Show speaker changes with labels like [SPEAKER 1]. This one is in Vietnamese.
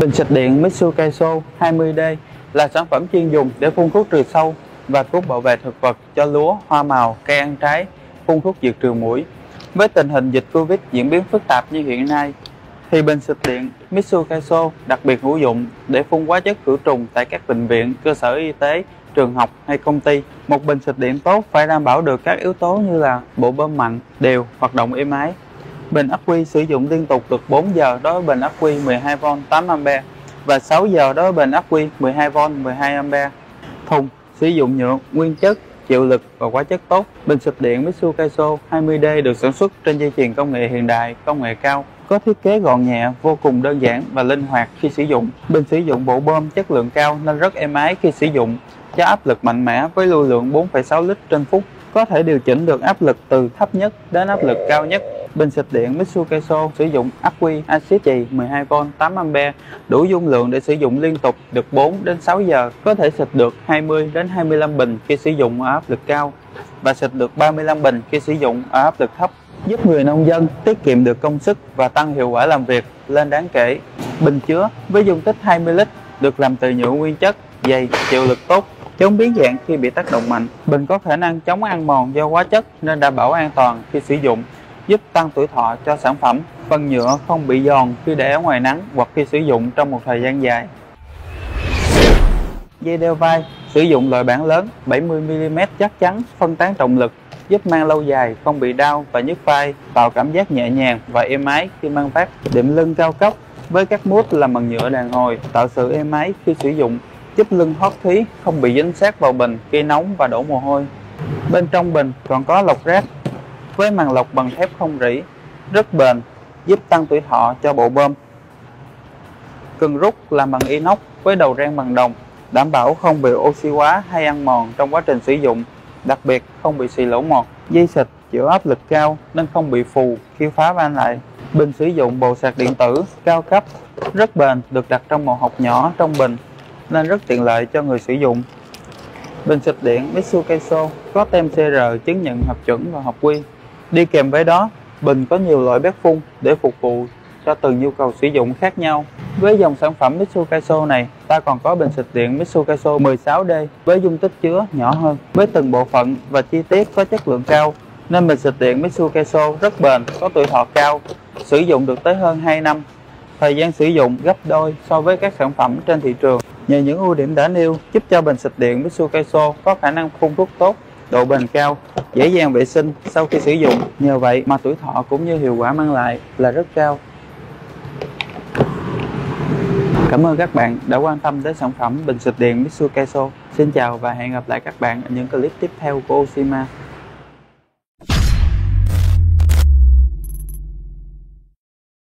[SPEAKER 1] Bình xịt điện Mitsukeso 20D là sản phẩm chuyên dùng để phun thuốc trừ sâu và thuốc bảo vệ thực vật cho lúa, hoa màu, cây ăn trái, phun thuốc diệt trừ muỗi. Với tình hình dịch Covid diễn biến phức tạp như hiện nay, thì bình xịt điện Mitsukeso đặc biệt hữu dụng để phun hóa chất khử trùng tại các bệnh viện, cơ sở y tế, trường học hay công ty. Một bình xịt điện tốt phải đảm bảo được các yếu tố như là bộ bơm mạnh, đều, hoạt động êm ái. Bình ắc quy sử dụng liên tục được 4 giờ đối với bình ắc quy 12V 8A và 6 giờ đối với bình ắc quy 12V 12A. Thùng sử dụng nhựa, nguyên chất, chịu lực và hóa chất tốt. Bình xịt điện Mitsubishi 20D được sản xuất trên dây chuyền công nghệ hiện đại, công nghệ cao, có thiết kế gọn nhẹ, vô cùng đơn giản và linh hoạt khi sử dụng. Bình sử dụng bộ bơm chất lượng cao nên rất êm ái khi sử dụng, cho áp lực mạnh mẽ với lưu lượng 4,6 lít trên phút. Có thể điều chỉnh được áp lực từ thấp nhất đến áp lực cao nhất Bình xịt điện Mitsubishi sử dụng ắc quy axit chì 12V 8A đủ dung lượng để sử dụng liên tục được 4 đến 6 giờ, có thể xịt được 20 đến 25 bình khi sử dụng ở áp lực cao và xịt được 35 bình khi sử dụng ở áp lực thấp, giúp người nông dân tiết kiệm được công sức và tăng hiệu quả làm việc lên đáng kể. Bình chứa với dung tích 20 lít được làm từ nhựa nguyên chất, dày, chịu lực tốt, chống biến dạng khi bị tác động mạnh. Bình có khả năng chống ăn mòn do hóa chất nên đảm bảo an toàn khi sử dụng giúp tăng tuổi thọ cho sản phẩm. Phần nhựa không bị giòn khi để ở ngoài nắng hoặc khi sử dụng trong một thời gian dài. Dây đeo vai sử dụng loại bản lớn 70mm chắc chắn, phân tán trọng lực, giúp mang lâu dài, không bị đau và nhức vai, tạo cảm giác nhẹ nhàng và êm ái khi mang vác. Đệm lưng cao cấp với các mút làm bằng nhựa đàn hồi, tạo sự êm ái khi sử dụng, giúp lưng thoát khí, không bị dính sát vào bình khi nóng và đổ mồ hôi. Bên trong bình còn có lọc rác với màng lọc bằng thép không rỉ, rất bền, giúp tăng tuổi thọ cho bộ bơm. Cần rút làm bằng inox với đầu ren bằng đồng, đảm bảo không bị oxy hóa hay ăn mòn trong quá trình sử dụng, đặc biệt không bị xì lỗ mọt. Dây xịt chịu áp lực cao nên không bị phù khi phá van lại. Bình sử dụng bộ sạc điện tử cao cấp, rất bền, được đặt trong một hộp nhỏ trong bình nên rất tiện lợi cho người sử dụng. Bình xịt điện Mitsubishi có tem CR chứng nhận hợp chuẩn và hợp quy. Đi kèm với đó, bình có nhiều loại bếp phun để phục vụ cho từng nhu cầu sử dụng khác nhau. Với dòng sản phẩm Mitsubishi này, ta còn có bình xịt điện Mitsubishi 16D với dung tích chứa nhỏ hơn, với từng bộ phận và chi tiết có chất lượng cao, nên bình xịt điện Mitsubishi rất bền, có tuổi thọ cao, sử dụng được tới hơn 2 năm. Thời gian sử dụng gấp đôi so với các sản phẩm trên thị trường. Nhờ những ưu điểm đã nêu, giúp cho bình xịt điện Mitsubishi có khả năng phun thuốc tốt, độ bền cao, dễ dàng vệ sinh sau khi sử dụng. Nhờ vậy mà tuổi thọ cũng như hiệu quả mang lại là rất cao. Cảm ơn các bạn đã quan tâm đến sản phẩm bình xịt điện Mitsubishi. Xin chào và hẹn gặp lại các bạn ở những clip tiếp theo của Oshima.